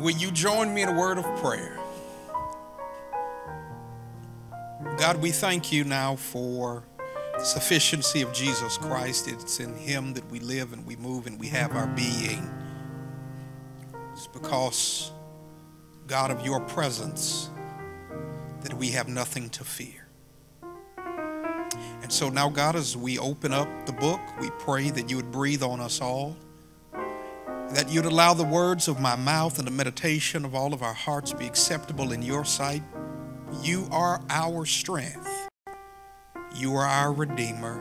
Will you join me in a word of prayer? God, we thank you now for the sufficiency of Jesus Christ. It's in Him that we live and we move and we have our being. It's because, God, of your presence that we have nothing to fear. And so now, God, as we open up the book, we pray that you would breathe on us all that you'd allow the words of my mouth and the meditation of all of our hearts be acceptable in your sight. You are our strength. You are our Redeemer.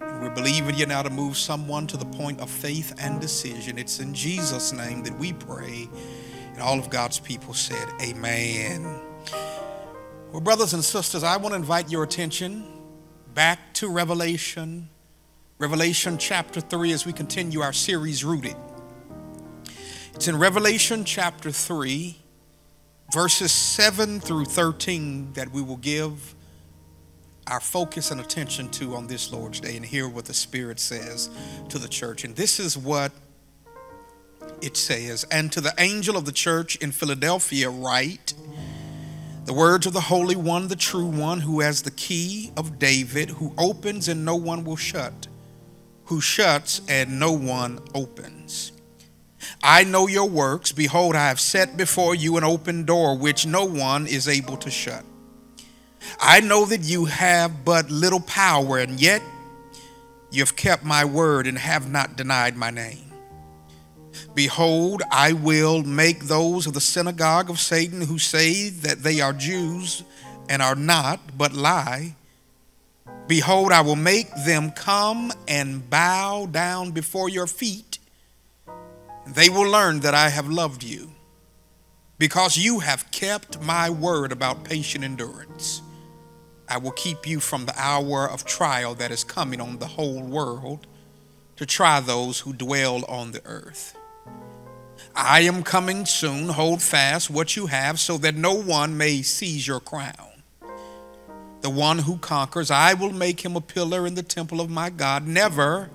We're believing you now to move someone to the point of faith and decision. It's in Jesus' name that we pray. And all of God's people said, Amen. Well, brothers and sisters, I want to invite your attention back to Revelation, Revelation chapter 3, as we continue our series, Rooted. It's in Revelation chapter 3, verses 7 through 13, that we will give our focus and attention to on this Lord's Day and hear what the Spirit says to the church. And this is what it says And to the angel of the church in Philadelphia, write the words of the Holy One, the true One, who has the key of David, who opens and no one will shut, who shuts and no one opens. I know your works. Behold, I have set before you an open door which no one is able to shut. I know that you have but little power, and yet you have kept my word and have not denied my name. Behold, I will make those of the synagogue of Satan who say that they are Jews and are not, but lie. Behold, I will make them come and bow down before your feet they will learn that I have loved you because you have kept my word about patient endurance. I will keep you from the hour of trial that is coming on the whole world to try those who dwell on the earth. I am coming soon. Hold fast what you have so that no one may seize your crown. The one who conquers, I will make him a pillar in the temple of my God. Never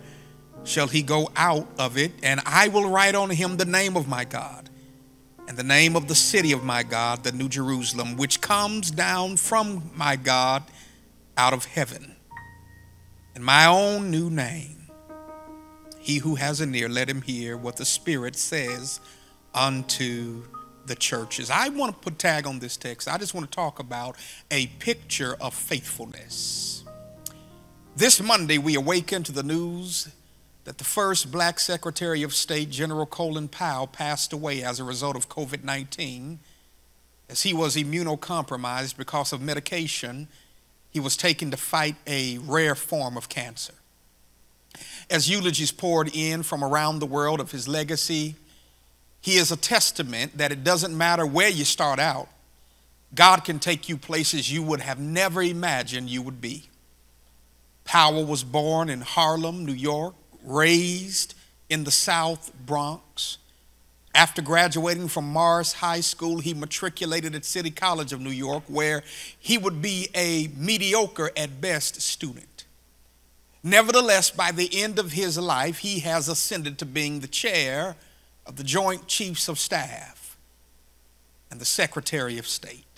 shall he go out of it, and I will write on him the name of my God, and the name of the city of my God, the New Jerusalem, which comes down from my God out of heaven, and my own new name. He who has an ear, let him hear what the Spirit says unto the churches. I want to put tag on this text. I just want to talk about a picture of faithfulness. This Monday, we awaken to the news that the first black Secretary of State, General Colin Powell, passed away as a result of COVID 19 as he was immunocompromised because of medication he was taking to fight a rare form of cancer. As eulogies poured in from around the world of his legacy, he is a testament that it doesn't matter where you start out, God can take you places you would have never imagined you would be. Powell was born in Harlem, New York, raised in the South Bronx. After graduating from Morris High School, he matriculated at City College of New York, where he would be a mediocre at best student. Nevertheless, by the end of his life, he has ascended to being the chair of the Joint Chiefs of Staff and the Secretary of State.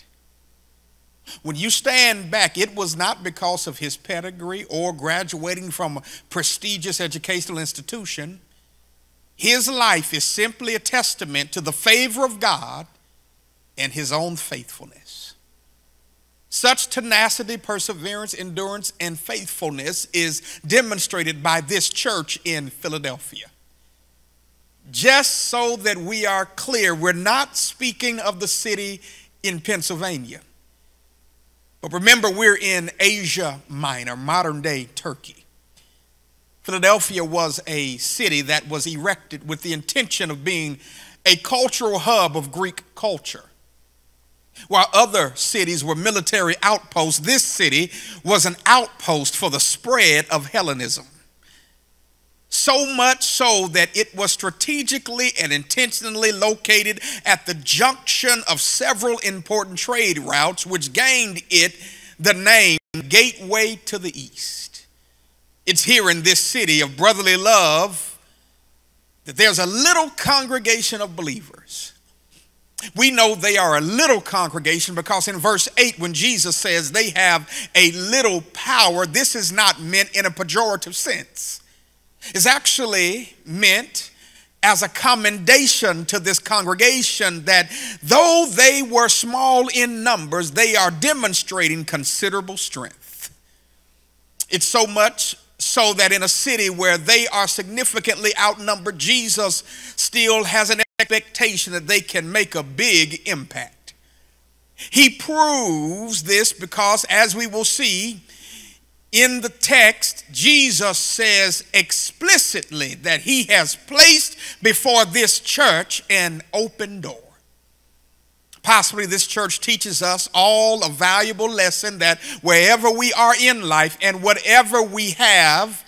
When you stand back, it was not because of his pedigree or graduating from a prestigious educational institution. His life is simply a testament to the favor of God and his own faithfulness. Such tenacity, perseverance, endurance, and faithfulness is demonstrated by this church in Philadelphia. Just so that we are clear, we're not speaking of the city in Pennsylvania. But remember, we're in Asia Minor, modern day Turkey. Philadelphia was a city that was erected with the intention of being a cultural hub of Greek culture. While other cities were military outposts, this city was an outpost for the spread of Hellenism. So much so that it was strategically and intentionally located at the junction of several important trade routes, which gained it the name Gateway to the East. It's here in this city of brotherly love that there's a little congregation of believers We know they are a little congregation because in verse 8, when Jesus says they have a little power, this is not meant in a pejorative sense. It's actually meant as a commendation to this congregation that though they were small in numbers, they are demonstrating considerable strength. It's so much so that in a city where they are significantly outnumbered, Jesus still has an expectation that they can make a big impact. He proves this because, as we will see in the text, Jesus says explicitly that he has placed before this church an open door. Possibly this church teaches us all a valuable lesson that wherever we are in life and whatever we have,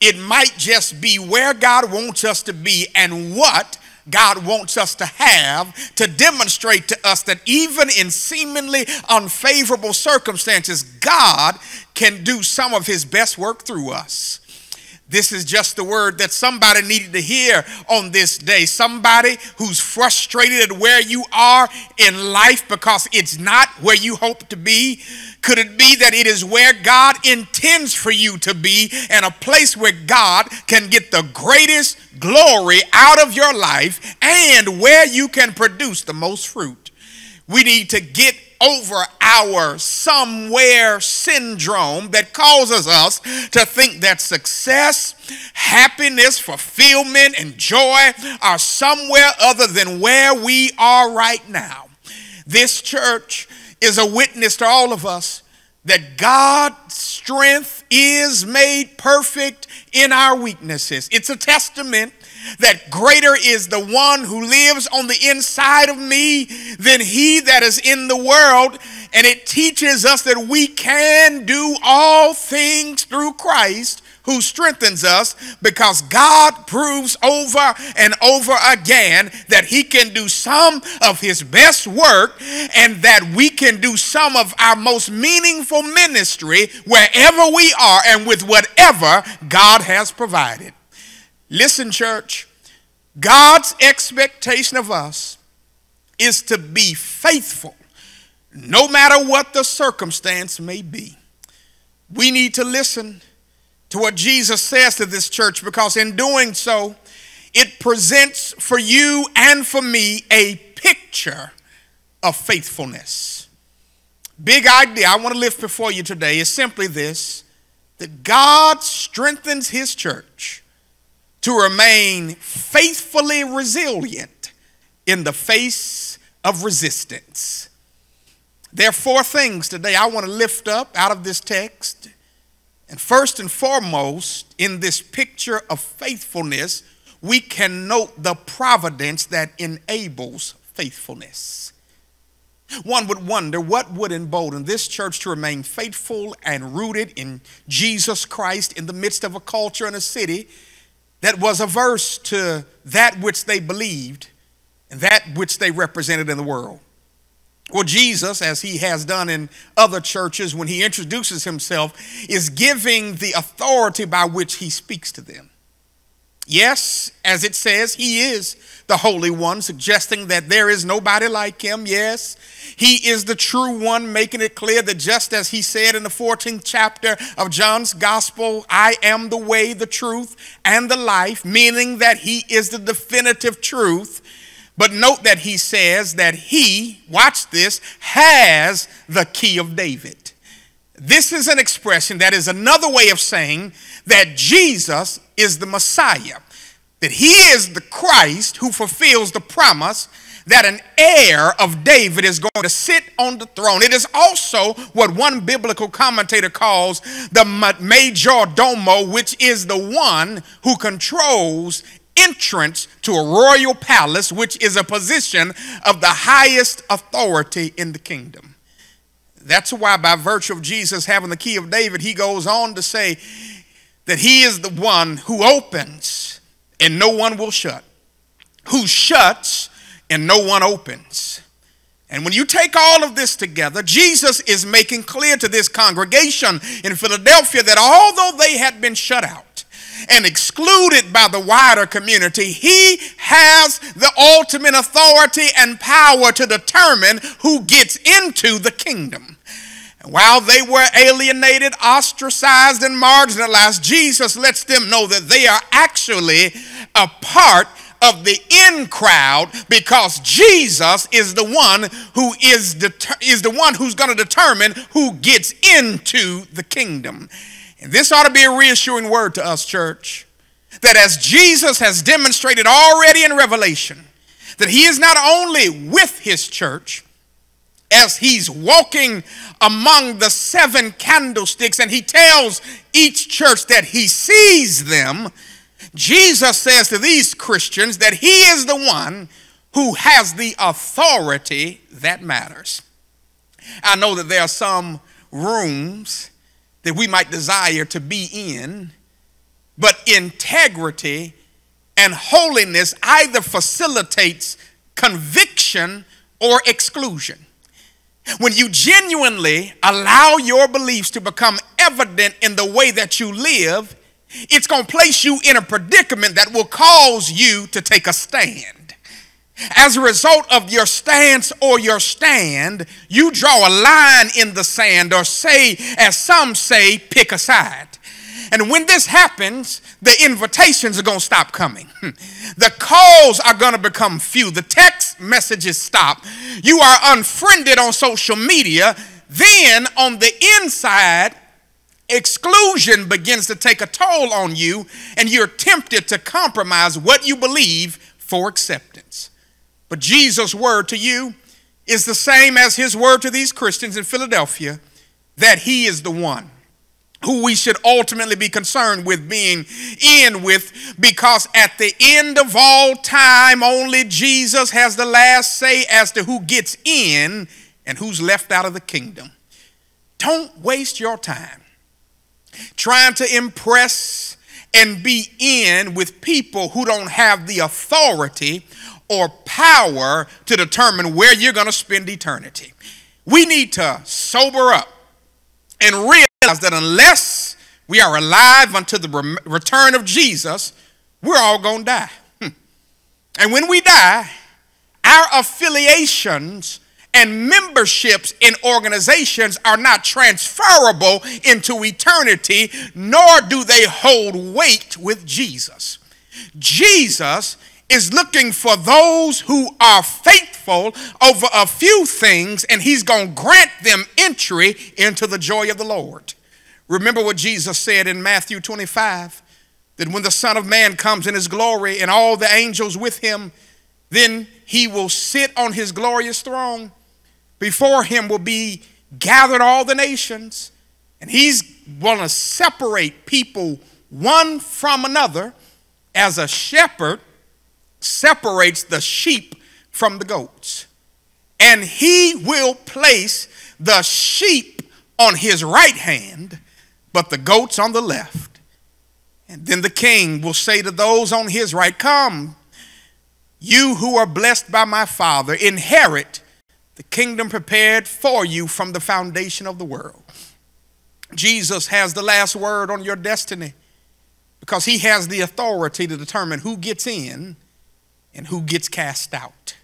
it might just be where God wants us to be and what God wants us to have to demonstrate to us that even in seemingly unfavorable circumstances, God can do some of his best work through us. This is just the word that somebody needed to hear on this day. Somebody who's frustrated at where you are in life because it's not where you hope to be. Could it be that it is where God intends for you to be and a place where God can get the greatest glory out of your life and where you can produce the most fruit? We need to get over our somewhere syndrome that causes us to think that success, happiness, fulfillment, and joy are somewhere other than where we are right now. This church is a witness to all of us that God's strength is made perfect in our weaknesses. It's a testament that greater is the one who lives on the inside of me than he that is in the world. And it teaches us that we can do all things through Christ who strengthens us because God proves over and over again that he can do some of his best work and that we can do some of our most meaningful ministry wherever we are and with whatever God has provided. Listen, church, God's expectation of us is to be faithful no matter what the circumstance may be. We need to listen to what Jesus says to this church because in doing so, it presents for you and for me a picture of faithfulness. Big idea I want to lift before you today is simply this that God strengthens his church to remain faithfully resilient in the face of resistance. There are four things today I want to lift up out of this text. And first and foremost, in this picture of faithfulness, we can note the providence that enables faithfulness. One would wonder what would embolden this church to remain faithful and rooted in Jesus Christ in the midst of a culture and a city that was averse to that which they believed and that which they represented in the world. Well, Jesus, as he has done in other churches when he introduces himself, is giving the authority by which he speaks to them. Yes, as it says, he is the Holy One, suggesting that there is nobody like him. Yes, he is the true one, making it clear that just as he said in the 14th chapter of John's Gospel, I am the way, the truth, and the life, meaning that he is the definitive truth. But note that he says that he, watch this, has the key of David. This is an expression that is another way of saying that Jesus is the Messiah, that he is the Christ who fulfills the promise that an heir of David is going to sit on the throne. It is also what one biblical commentator calls the major domo, which is the one who controls entrance to a royal palace, which is a position of the highest authority in the kingdom. That's why, by virtue of Jesus having the key of David, he goes on to say, that he is the one who opens and no one will shut, who shuts and no one opens. And when you take all of this together, Jesus is making clear to this congregation in Philadelphia that although they had been shut out, and excluded by the wider community, he has the ultimate authority and power to determine who gets into the kingdom. And while they were alienated, ostracized, and marginalized, Jesus lets them know that they are actually a part of the in crowd because Jesus is the one who is, is the one who's going to determine who gets into the kingdom. And this ought to be a reassuring word to us, church, that as Jesus has demonstrated already in Revelation, that he is not only with his church, as he's walking among the seven candlesticks and he tells each church that he sees them, Jesus says to these Christians that he is the one who has the authority that matters. I know that there are some rooms that we might desire to be in, but integrity and holiness either facilitates conviction or exclusion. When you genuinely allow your beliefs to become evident in the way that you live, it's going to place you in a predicament that will cause you to take a stand. As a result of your stance or your stand, you draw a line in the sand, or say, as some say, pick a side. And when this happens, the invitations are going to stop coming. The calls are going to become few. The text messages stop. You are unfriended on social media. Then on the inside, exclusion begins to take a toll on you, and you're tempted to compromise what you believe for acceptance. But Jesus' word to you is the same as his word to these Christians in Philadelphia that he is the one who we should ultimately be concerned with being in with because at the end of all time only Jesus has the last say as to who gets in and who's left out of the kingdom. Don't waste your time trying to impress and be in with people who don't have the authority or power to determine where you're going to spend eternity. We need to sober up and realize that unless we are alive unto the return of Jesus, we're all going to die. Hmm. And when we die, our affiliations and memberships in organizations are not transferable into eternity, nor do they hold weight with Jesus. Jesus is looking for those who are faithful over a few things, and he's going to grant them entry into the joy of the Lord. Remember what Jesus said in Matthew 25 that when the Son of Man comes in his glory and all the angels with him, then he will sit on his glorious throne. Before him will be gathered all the nations, and he's going to separate people one from another as a shepherd separates the sheep from the goats. And he will place the sheep on his right hand, but the goats on the left. And then the king will say to those on his right, Come, you who are blessed by my Father, inherit the kingdom prepared for you from the foundation of the world. Jesus has the last word on your destiny because he has the authority to determine who gets in and who gets cast out.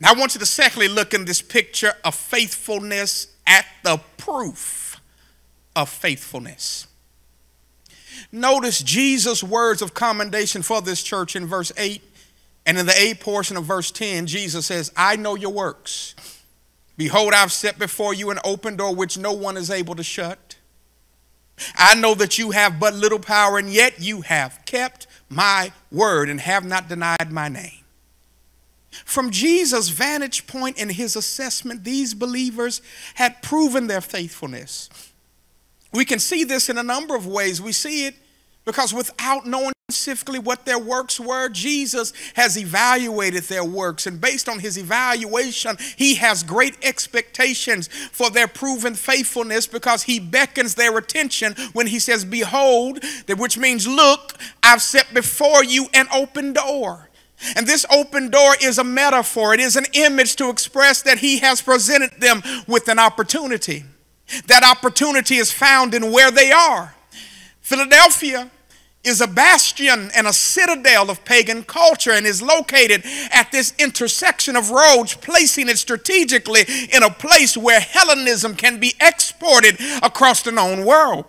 Now, I want you to secondly look in this picture of faithfulness at the proof of faithfulness. Notice Jesus' words of commendation for this church in verse 8. And in the A portion of verse 10, Jesus says, I know your works. Behold, I've set before you an open door which no one is able to shut. I know that you have but little power, and yet you have kept my word and have not denied my name. From Jesus' vantage point in his assessment, these believers had proven their faithfulness. We can see this in a number of ways. We see it because without knowing specifically what their works were, Jesus has evaluated their works. And based on his evaluation, he has great expectations for their proven faithfulness because he beckons their attention when he says, Behold, which means, Look, I've set before you an open door. And this open door is a metaphor, it is an image to express that he has presented them with an opportunity. That opportunity is found in where they are. Philadelphia is a bastion and a citadel of pagan culture and is located at this intersection of roads, placing it strategically in a place where Hellenism can be exported across the known world.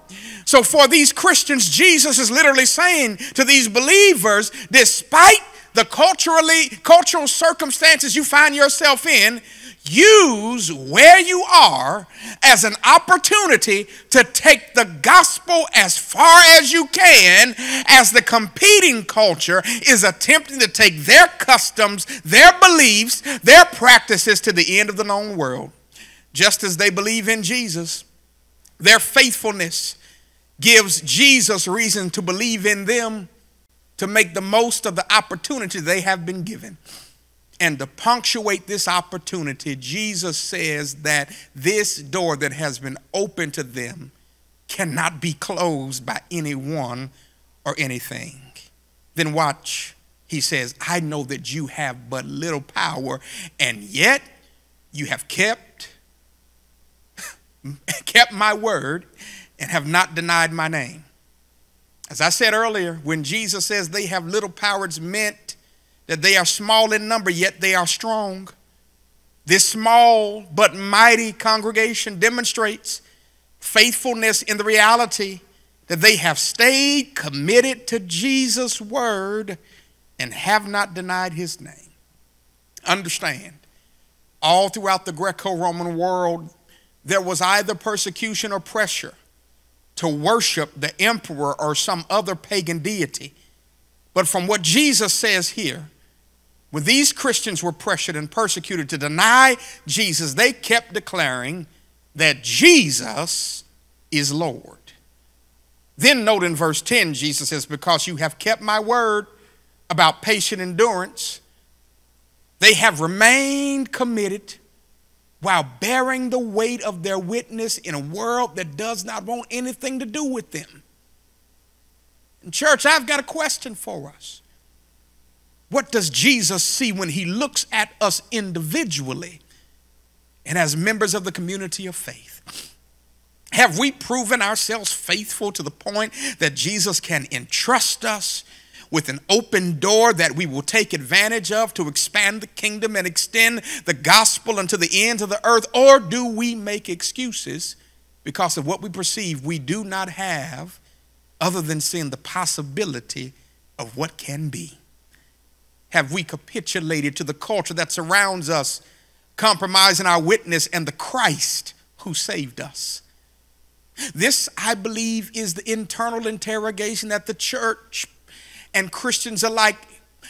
So, for these Christians, Jesus is literally saying to these believers, despite the culturally cultural circumstances you find yourself in, use where you are as an opportunity to take the gospel as far as you can as the competing culture is attempting to take their customs, their beliefs, their practices to the end of the known world. Just as they believe in Jesus, their faithfulness gives Jesus reason to believe in them to make the most of the opportunity they have been given. And to punctuate this opportunity, Jesus says that this door that has been opened to them cannot be closed by anyone or anything. Then watch. He says, I know that you have but little power, and yet you have kept kept my word and have not denied my name. As I said earlier, when Jesus says they have little power, it's meant that they are small in number, yet they are strong. This small but mighty congregation demonstrates faithfulness in the reality that they have stayed committed to Jesus' word and have not denied his name. Understand, all throughout the Greco Roman world, there was either persecution or pressure to worship the emperor or some other pagan deity. But from what Jesus says here, when these Christians were pressured and persecuted to deny Jesus, they kept declaring that Jesus is Lord. Then note in verse 10, Jesus says, Because you have kept my word about patient endurance, they have remained committed while bearing the weight of their witness in a world that does not want anything to do with them. And church, I've got a question for us. What does Jesus see when he looks at us individually and as members of the community of faith? Have we proven ourselves faithful to the point that Jesus can entrust us with an open door that we will take advantage of to expand the kingdom and extend the gospel unto the ends of the earth? Or do we make excuses because of what we perceive we do not have other than seeing the possibility of what can be? Have we capitulated to the culture that surrounds us, compromising our witness and the Christ who saved us? This, I believe, is the internal interrogation that the church and Christians alike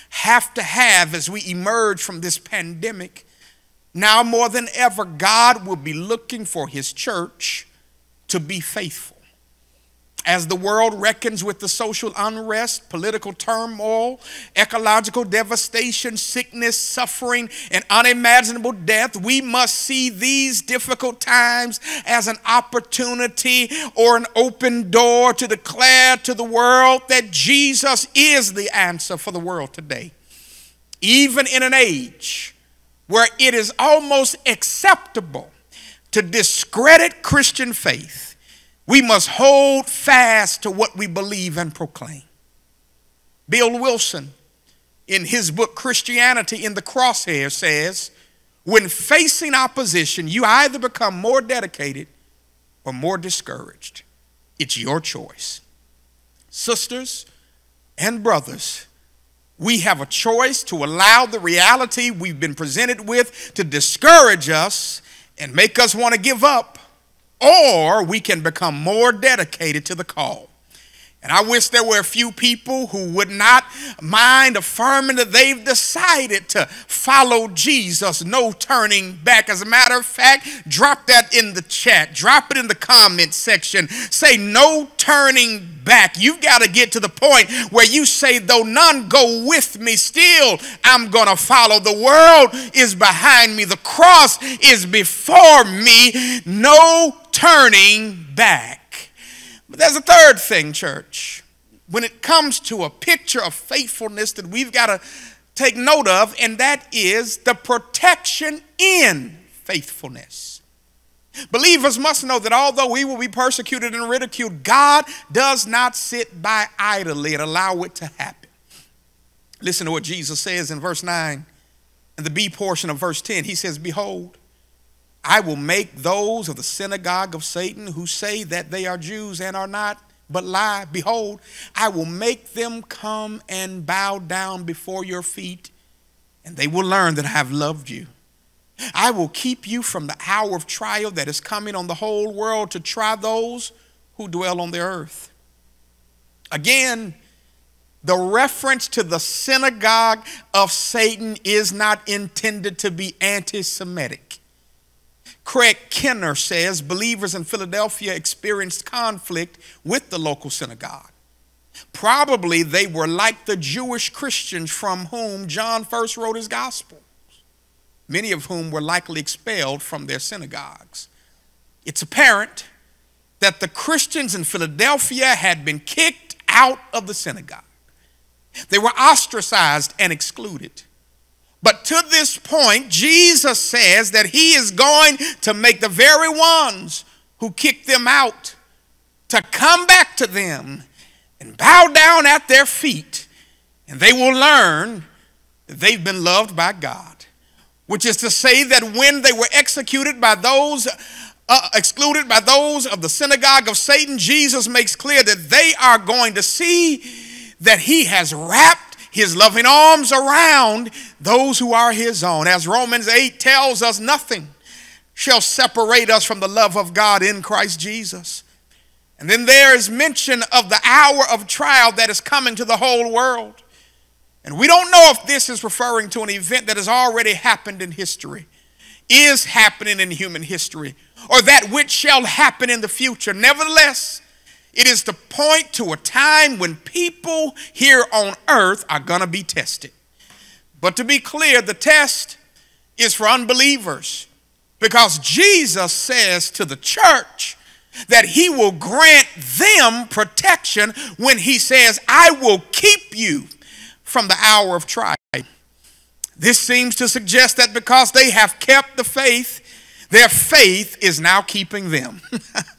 have to have as we emerge from this pandemic. Now more than ever, God will be looking for his church to be faithful. As the world reckons with the social unrest, political turmoil, ecological devastation, sickness, suffering, and unimaginable death, we must see these difficult times as an opportunity or an open door to declare to the world that Jesus is the answer for the world today. Even in an age where it is almost acceptable to discredit Christian faith we must hold fast to what we believe and proclaim. Bill Wilson, in his book Christianity in the Crosshair, says when facing opposition, you either become more dedicated or more discouraged. It's your choice. Sisters and brothers, we have a choice to allow the reality we've been presented with to discourage us and make us want to give up or we can become more dedicated to the call. And I wish there were a few people who would not mind affirming that they've decided to follow Jesus, no turning back. As a matter of fact, drop that in the chat, drop it in the comment section. Say, no turning back. You've got to get to the point where you say, though none go with me, still I'm going to follow. The world is behind me, the cross is before me. No turning back. But there's a third thing, church. When it comes to a picture of faithfulness that we've got to take note of, and that is the protection in faithfulness. Believers must know that although we will be persecuted and ridiculed, God does not sit by idly and allow it to happen. Listen to what Jesus says in verse 9 and the B portion of verse 10. He says, Behold, I will make those of the synagogue of Satan who say that they are Jews and are not, but lie. Behold, I will make them come and bow down before your feet, and they will learn that I have loved you. I will keep you from the hour of trial that is coming on the whole world to try those who dwell on the earth. Again, the reference to the synagogue of Satan is not intended to be anti Semitic. Craig Keener says believers in Philadelphia experienced conflict with the local synagogue. Probably they were like the Jewish Christians from whom John first wrote his gospel many of whom were likely expelled from their synagogues. It's apparent that the Christians in Philadelphia had been kicked out of the synagogue. They were ostracized and excluded. But to this point, Jesus says that he is going to make the very ones who kicked them out to come back to them and bow down at their feet, and they will learn that they've been loved by God. Which is to say that when they were executed by those uh, excluded by those of the synagogue of Satan, Jesus makes clear that they are going to see that he has wrapped his loving arms around those who are his own. As Romans 8 tells us, nothing shall separate us from the love of God in Christ Jesus. And then there is mention of the hour of trial that is coming to the whole world. And we don't know if this is referring to an event that has already happened in history, is happening in human history, or that which shall happen in the future. Nevertheless, it is to point to a time when people here on earth are going to be tested. But to be clear, the test is for unbelievers because Jesus says to the church that he will grant them protection when he says, I will keep you from the hour of trial. This seems to suggest that because they have kept the faith, their faith is now keeping them.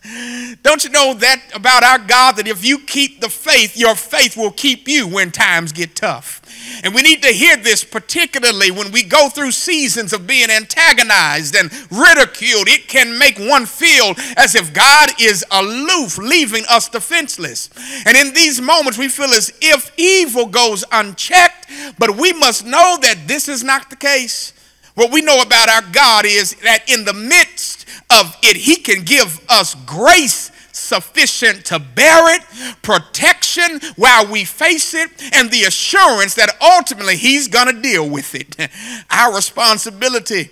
Don't you know that about our God that if you keep the faith, your faith will keep you when times get tough? And we need to hear this particularly when we go through seasons of being antagonized and ridiculed. It can make one feel as if God is aloof, leaving us defenseless. And in these moments, we feel as if evil goes unchecked, but we must know that this is not the case. What we know about our God is that in the midst of it, He can give us grace sufficient to bear it, protection while we face it, and the assurance that ultimately He's going to deal with it. Our responsibility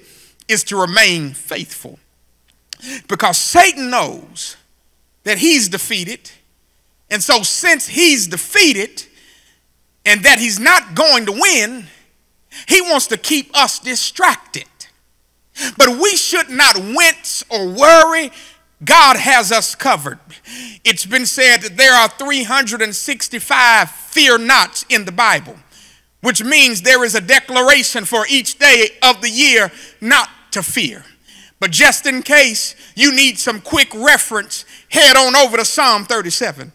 is to remain faithful because Satan knows that he's defeated. And so, since he's defeated and that he's not going to win, he wants to keep us distracted. But we should not wince or worry God has us covered. It's been said that there are 365 fear nots in the Bible, which means there is a declaration for each day of the year not to fear. But just in case you need some quick reference, head on over to Psalm 37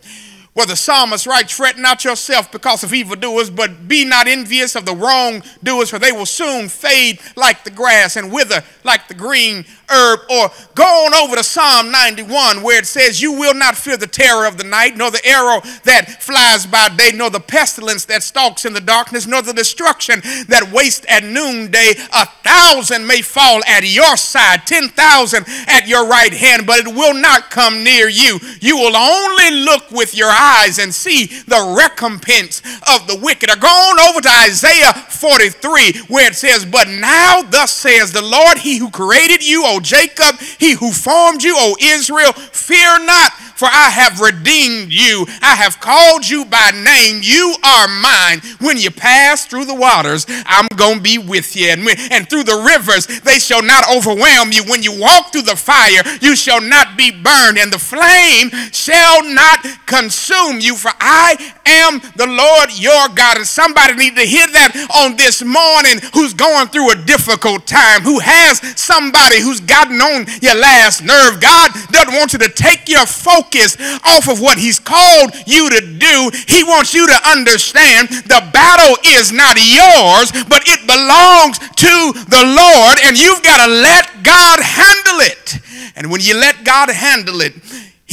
where the psalmist writes, Fret not yourself because of evildoers, but be not envious of the wrongdoers, for they will soon fade like the grass and wither like the green herb. Or go on over to Psalm 91, where it says, You will not fear the terror of the night, nor the arrow that flies by day, nor the pestilence that stalks in the darkness, nor the destruction that wastes at noonday. A thousand may fall at your side, ten thousand at your right hand, but it will not come near you. You will only look with your eyes eyes and see the recompense of the wicked. Or go on over to Isaiah 43 where it says, But now thus says the Lord, He who created you, O Jacob, He who formed you, O Israel, fear not For I have redeemed you. I have called you by name. You are mine. When you pass through the waters, I'm going to be with you. And, when, and through the rivers, they shall not overwhelm you. When you walk through the fire, you shall not be burned, and the flame shall not consume you. For I am the Lord your God. And somebody need to hear that on this morning who's going through a difficult time, who has somebody who's gotten on your last nerve. God doesn't want you to take your focus off of what He's called you to do. He wants you to understand the battle is not yours, but it belongs to the Lord, and you've got to let God handle it. And when you let God handle it,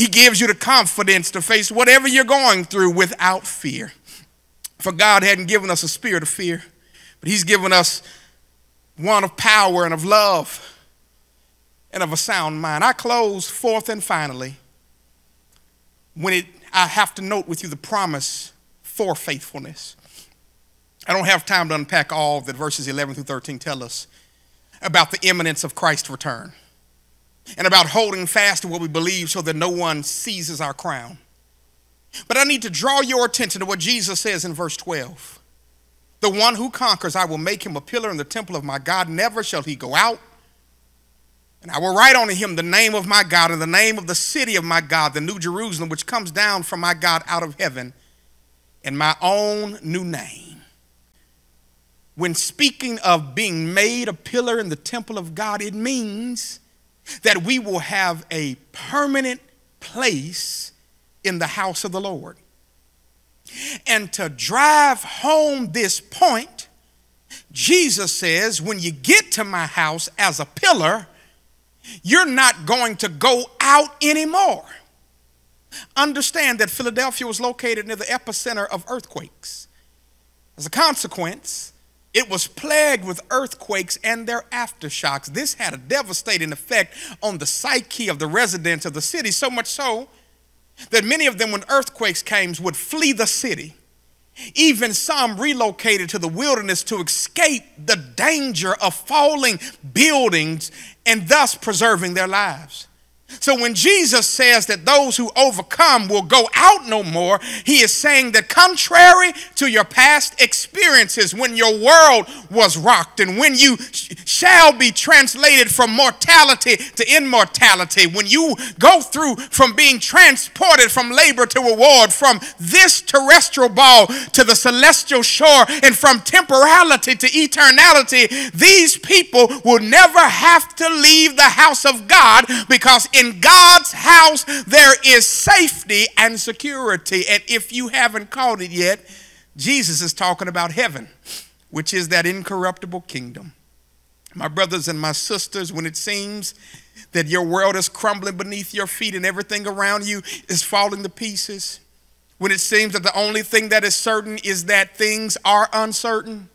He gives you the confidence to face whatever you're going through without fear. For God hadn't given us a spirit of fear, but He's given us one of power and of love and of a sound mind. I close fourth and finally when it, I have to note with you the promise for faithfulness. I don't have time to unpack all that verses 11 through 13 tell us about the imminence of Christ's return and about holding fast to what we believe so that no one seizes our crown. But I need to draw your attention to what Jesus says in verse 12. The one who conquers, I will make him a pillar in the temple of my God. Never shall he go out. And I will write on him the name of my God and the name of the city of my God, the new Jerusalem, which comes down from my God out of heaven, and my own new name. When speaking of being made a pillar in the temple of God, it means that we will have a permanent place in the house of the Lord. And to drive home this point, Jesus says, when you get to my house as a pillar, you're not going to go out anymore. Understand that Philadelphia was located near the epicenter of earthquakes. As a consequence, it was plagued with earthquakes and their aftershocks. This had a devastating effect on the psyche of the residents of the city, so much so that many of them, when earthquakes came, would flee the city. Even some relocated to the wilderness to escape the danger of falling buildings and thus preserving their lives. So when Jesus says that those who overcome will go out no more, he is saying that contrary to your past experiences, when your world was rocked and when you shall be translated from mortality to immortality, when you go through from being transported from labor to reward, from this terrestrial ball to the celestial shore, and from temporality to eternality, these people will never have to leave the house of God because in God's house, there is safety and security. And if you haven't caught it yet, Jesus is talking about heaven, which is that incorruptible kingdom. My brothers and my sisters, when it seems that your world is crumbling beneath your feet and everything around you is falling to pieces, when it seems that the only thing that is certain is that things are uncertain,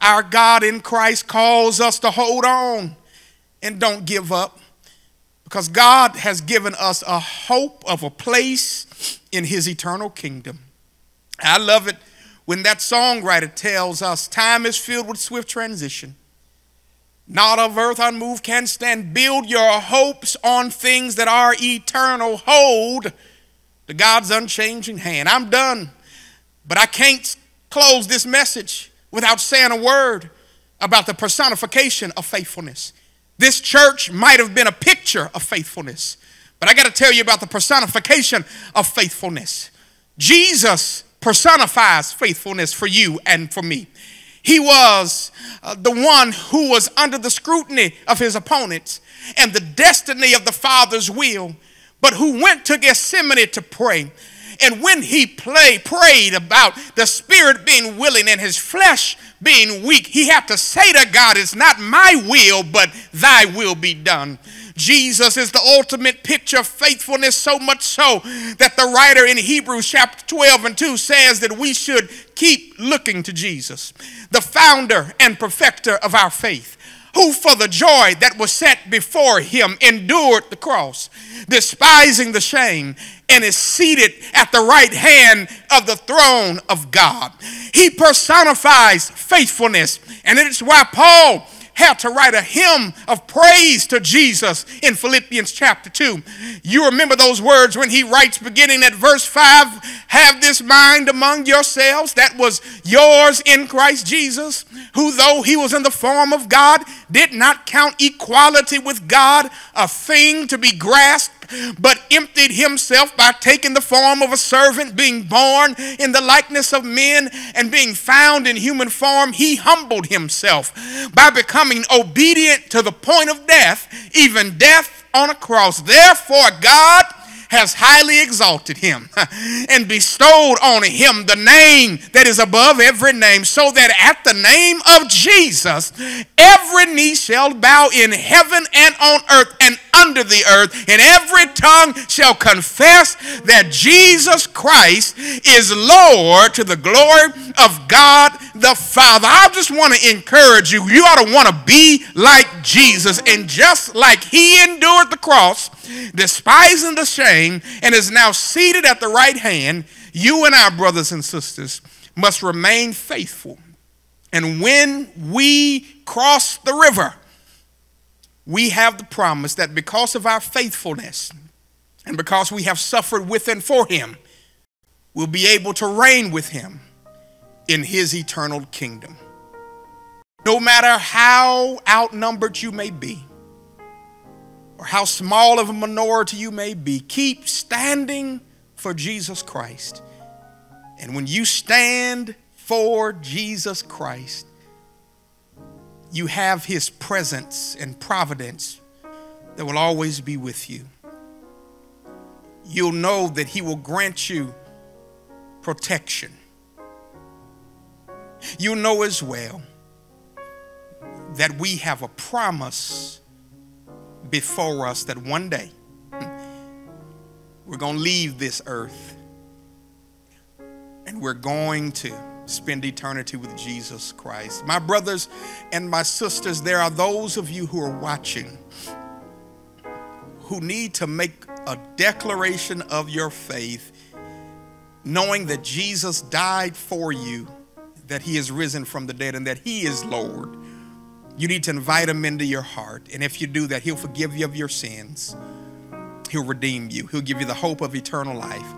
our God in Christ calls us to hold on and don't give up. Because God has given us a hope of a place in his eternal kingdom. I love it when that songwriter tells us time is filled with swift transition. Not of earth unmoved can stand. Build your hopes on things that are eternal. Hold to God's unchanging hand. I'm done, but I can't close this message without saying a word about the personification of faithfulness. This church might have been a picture of faithfulness, but I got to tell you about the personification of faithfulness. Jesus personifies faithfulness for you and for me. He was uh, the one who was under the scrutiny of his opponents and the destiny of the Father's will, but who went to Gethsemane to pray. And when he play, prayed about the spirit being willing and his flesh being weak, he had to say to God, It's not my will, but thy will be done. Jesus is the ultimate picture of faithfulness, so much so that the writer in Hebrews chapter 12 and 2 says that we should keep looking to Jesus, the founder and perfecter of our faith who for the joy that was set before him endured the cross, despising the shame, and is seated at the right hand of the throne of God. He personifies faithfulness, and it is why Paul had to write a hymn of praise to Jesus in Philippians chapter 2. You remember those words when he writes, beginning at verse 5 Have this mind among yourselves that was yours in Christ Jesus, who, though he was in the form of God, did not count equality with God a thing to be grasped but emptied himself by taking the form of a servant, being born in the likeness of men, and being found in human form, he humbled himself by becoming obedient to the point of death, even death on a cross. Therefore, God has highly exalted him and bestowed on him the name that is above every name, so that at the name of Jesus, every knee shall bow in heaven and on earth and under the earth, and every tongue shall confess that Jesus Christ is Lord to the glory of God the Father. I just want to encourage you. You ought to want to be like Jesus, and just like he endured the cross, despising the shame, and is now seated at the right hand, you and our brothers and sisters must remain faithful. And when we cross the river, we have the promise that because of our faithfulness and because we have suffered with and for him, we'll be able to reign with him in his eternal kingdom. No matter how outnumbered you may be, or how small of a minority you may be, keep standing for Jesus Christ. And when you stand for Jesus Christ, you have his presence and providence that will always be with you. You'll know that he will grant you protection. You'll know as well that we have a promise before us that one day we're going to leave this earth and we're going to spend eternity with Jesus Christ. My brothers and my sisters, there are those of you who are watching who need to make a declaration of your faith, knowing that Jesus died for you, that he is risen from the dead, and that he is Lord. You need to invite him into your heart. And if you do that, he'll forgive you of your sins. He'll redeem you. He'll give you the hope of eternal life.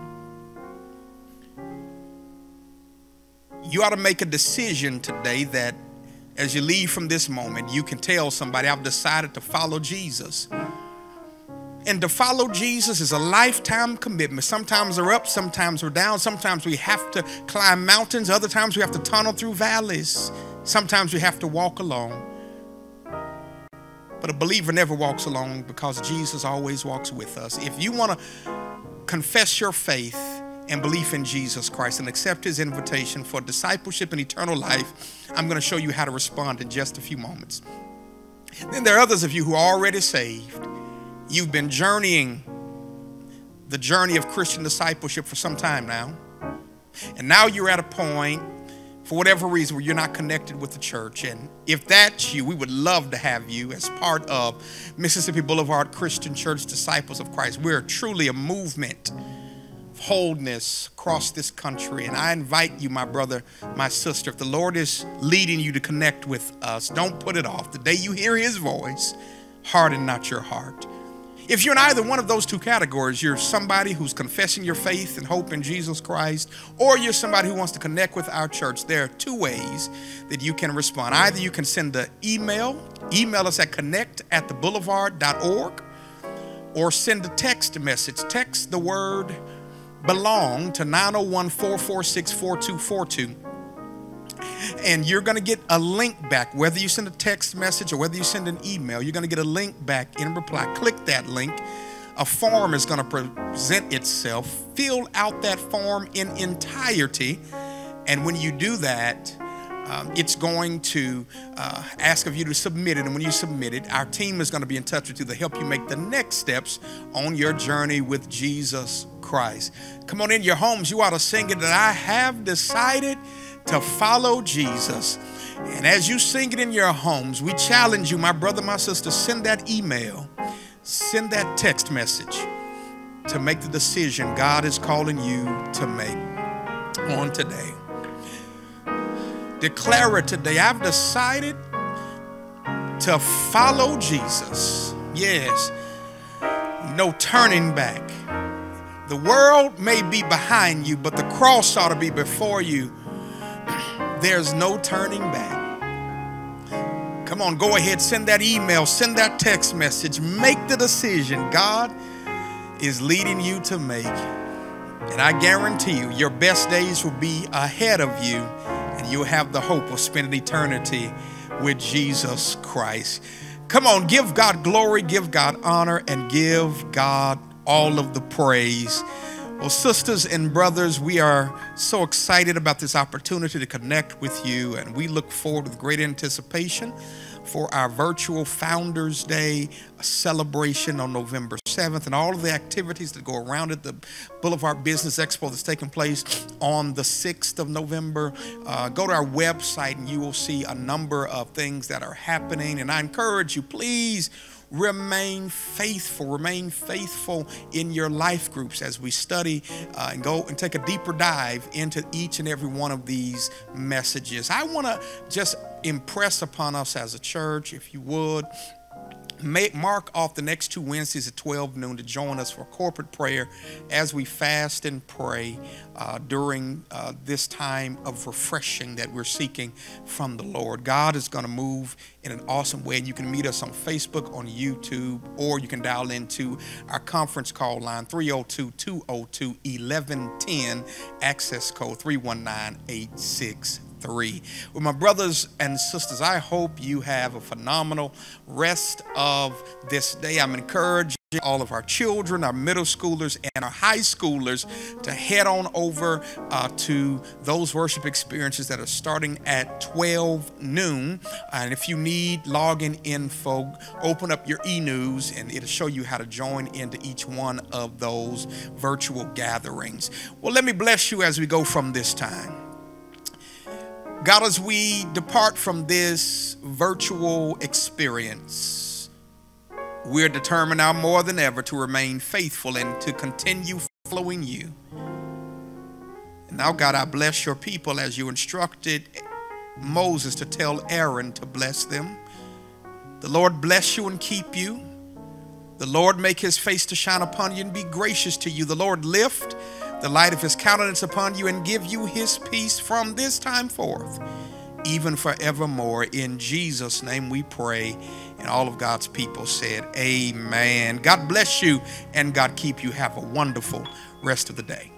You ought to make a decision today that as you leave from this moment, you can tell somebody, I've decided to follow Jesus. And to follow Jesus is a lifetime commitment. Sometimes we're up, sometimes we're down. Sometimes we have to climb mountains, other times we have to tunnel through valleys. Sometimes we have to walk alone. But a believer never walks alone because Jesus always walks with us. If you want to confess your faith and belief in Jesus Christ and accept his invitation for discipleship and eternal life, I'm going to show you how to respond in just a few moments. Then there are others of you who are already saved. You've been journeying the journey of Christian discipleship for some time now. And now you're at a point for whatever reason where you're not connected with the church. And if that's you, we would love to have you as part of Mississippi Boulevard Christian Church Disciples of Christ. We're truly a movement of wholeness across this country. And I invite you, my brother, my sister, if the Lord is leading you to connect with us, don't put it off. The day you hear his voice, harden not your heart. If you're in either one of those two categories, you're somebody who's confessing your faith and hope in Jesus Christ, or you're somebody who wants to connect with our church, there are two ways that you can respond. Either you can send an email, email us at connect at the boulevard.org, or send a text message. Text the word belong to 901 446 4242 and you're going to get a link back, whether you send a text message or whether you send an email, you're going to get a link back in reply. Click that link. A form is going to present itself. Fill out that form in entirety. And when you do that, um, it's going to uh, ask of you to submit it. And when you submit it, our team is going to be in touch with you to help you make the next steps on your journey with Jesus Christ. Come on in your homes. You ought to sing it that I have decided to follow Jesus. And as you sing it in your homes, we challenge you, my brother, my sister, send that email, send that text message to make the decision God is calling you to make on today. Declare it today. I've decided to follow Jesus. Yes, no turning back. The world may be behind you, but the cross ought to be before you. There's no turning back. Come on, go ahead, send that email, send that text message, make the decision God is leading you to make. And I guarantee you, your best days will be ahead of you, and you'll have the hope of spending eternity with Jesus Christ. Come on, give God glory, give God honor, and give God all of the praise. Well, sisters and brothers, we are so excited about this opportunity to connect with you, and we look forward with great anticipation for our virtual Founders Day celebration on November 7th and all of the activities that go around it. The Boulevard Business Expo that's taking place on the 6th of November. Uh, go to our website and you will see a number of things that are happening. And I encourage you, please remain faithful. Remain faithful in your life groups as we study uh, and go and take a deeper dive into each and every one of these messages. I want to just impress upon us as a church, if you would, Make, mark off the next two Wednesdays at 12 noon to join us for corporate prayer as we fast and pray uh, during uh, this time of refreshing that we're seeking from the Lord. God is going to move in an awesome way, and you can meet us on Facebook, on YouTube, or you can dial into our conference call line 302 202 1110, access code 319 3. Well, my brothers and sisters, I hope you have a phenomenal rest of this day. I'm encouraging all of our children, our middle schoolers, and our high schoolers to head on over uh, to those worship experiences that are starting at 12 noon. And if you need login info, open up your e news and it'll show you how to join into each one of those virtual gatherings. Well, let me bless you as we go from this time. God, as we depart from this virtual experience, we're determined now more than ever to remain faithful and to continue following you. And now, God, I bless your people as you instructed Moses to tell Aaron to bless them. The Lord bless you and keep you. The Lord make his face to shine upon you and be gracious to you. The Lord lift the light of his countenance upon you and give you his peace from this time forth, even forevermore. In Jesus' name we pray. And all of God's people said, Amen. God bless you and God keep you. Have a wonderful rest of the day.